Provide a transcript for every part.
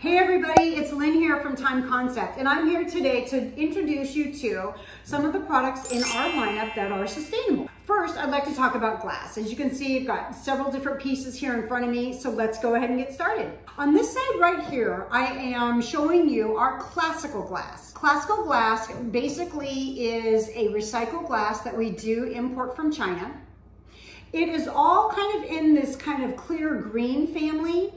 Hey everybody, it's Lynn here from Time Concept, and I'm here today to introduce you to some of the products in our lineup that are sustainable. First, I'd like to talk about glass. As you can see, I've got several different pieces here in front of me, so let's go ahead and get started. On this side right here, I am showing you our classical glass. Classical glass basically is a recycled glass that we do import from China. It is all kind of in this kind of clear green family.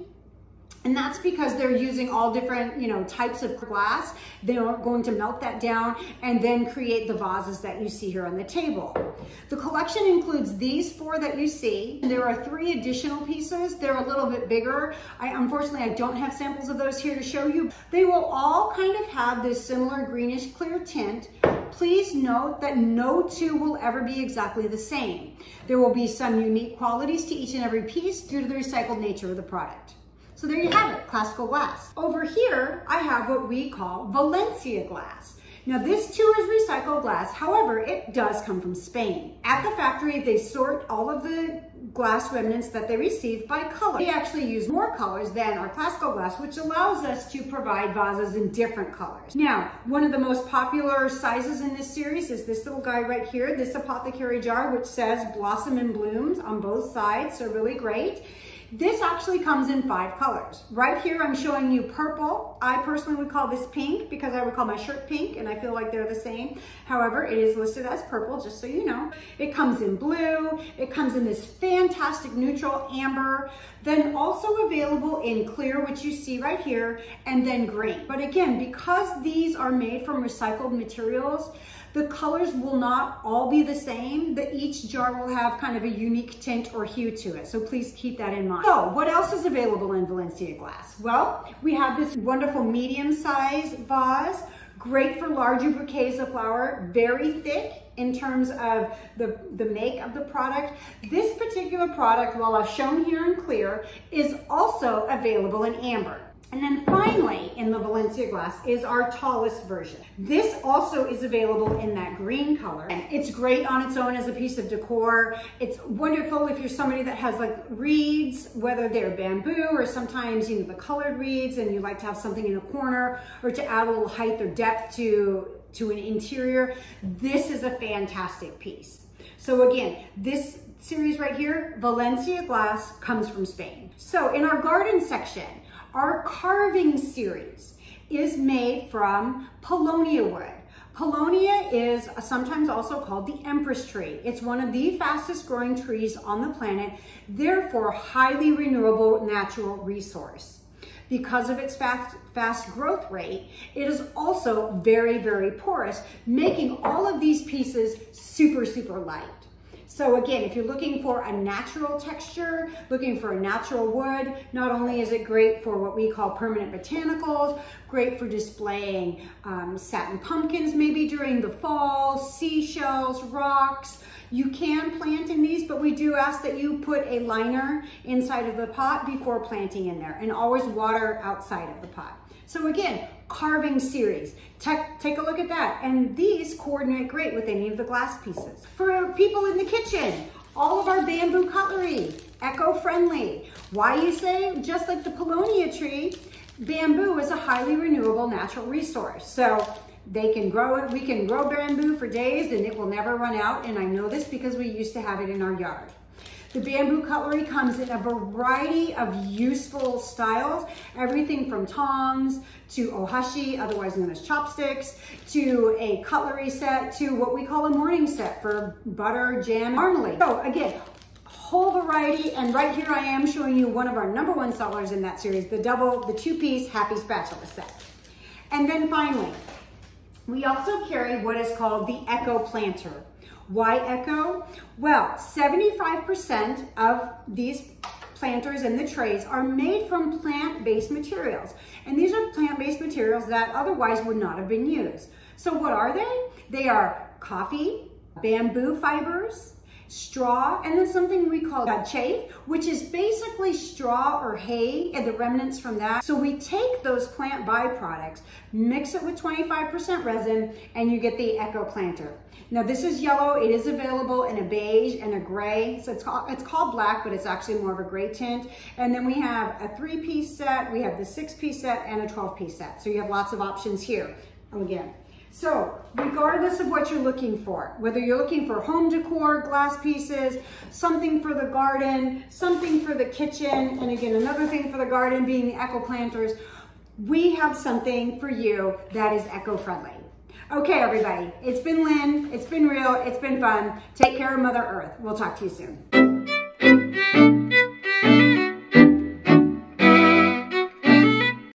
And that's because they're using all different, you know, types of glass. They're going to melt that down and then create the vases that you see here on the table. The collection includes these four that you see. There are three additional pieces. They're a little bit bigger. I, unfortunately, I don't have samples of those here to show you. They will all kind of have this similar greenish clear tint. Please note that no two will ever be exactly the same. There will be some unique qualities to each and every piece due to the recycled nature of the product. So there you have it, classical glass. Over here, I have what we call Valencia glass. Now this too is recycled glass, however, it does come from Spain. At the factory, they sort all of the glass remnants that they receive by color. They actually use more colors than our classical glass, which allows us to provide vases in different colors. Now, one of the most popular sizes in this series is this little guy right here, this apothecary jar, which says blossom and blooms on both sides, so really great. This actually comes in five colors. Right here, I'm showing you purple. I personally would call this pink because I would call my shirt pink and I feel like they're the same. However, it is listed as purple, just so you know. It comes in blue. It comes in this fantastic neutral amber. Then also available in clear, which you see right here, and then green. But again, because these are made from recycled materials, the colors will not all be the same. The, each jar will have kind of a unique tint or hue to it. So please keep that in mind. So what else is available in Valencia glass? Well, we have this wonderful medium size vase, great for larger bouquets of flower, very thick in terms of the, the make of the product. This particular product, while I've shown here in clear, is also available in amber. And then finally, in the Valencia glass is our tallest version. This also is available in that green color. And it's great on its own as a piece of decor. It's wonderful if you're somebody that has like reeds, whether they're bamboo or sometimes, you know, the colored reeds and you like to have something in a corner or to add a little height or depth to, to an interior. This is a fantastic piece. So again, this series right here, Valencia glass comes from Spain. So in our garden section, our carving series is made from paulownia wood. Paulownia is sometimes also called the empress tree. It's one of the fastest growing trees on the planet, therefore highly renewable natural resource. Because of its fast, fast growth rate, it is also very, very porous, making all of these pieces super, super light. So again, if you're looking for a natural texture, looking for a natural wood, not only is it great for what we call permanent botanicals, great for displaying um, satin pumpkins maybe during the fall, seashells, rocks. You can plant in these, but we do ask that you put a liner inside of the pot before planting in there and always water outside of the pot. So again, carving series. Take, take a look at that. And these coordinate great with any of the glass pieces. For people in the kitchen, all of our bamboo cutlery, eco-friendly. Why you say? Just like the paulownia tree, bamboo is a highly renewable natural resource. So they can grow it, we can grow bamboo for days and it will never run out. And I know this because we used to have it in our yard. The bamboo cutlery comes in a variety of useful styles, everything from tongs to ohashi, otherwise known as chopsticks, to a cutlery set, to what we call a morning set for butter, jam, marmalade. So again, whole variety, and right here I am showing you one of our number one sellers in that series, the double, the two-piece Happy Spatula set. And then finally, we also carry what is called the Eco Planter. Why Eco? Well, 75% of these planters and the trays are made from plant-based materials. And these are plant-based materials that otherwise would not have been used. So what are they? They are coffee, bamboo fibers, straw, and then something we call chaff, which is basically straw or hay and the remnants from that. So we take those plant byproducts, mix it with 25% resin, and you get the Eco Planter. Now this is yellow. It is available in a beige and a gray. So it's called, it's called black, but it's actually more of a gray tint. And then we have a three piece set, we have the six piece set and a 12 piece set. So you have lots of options here. Oh, again, so regardless of what you're looking for, whether you're looking for home decor, glass pieces, something for the garden, something for the kitchen, and again, another thing for the garden being the eco planters, we have something for you that is eco-friendly. Okay, everybody, it's been Lynn, it's been real, it's been fun. Take care of Mother Earth. We'll talk to you soon.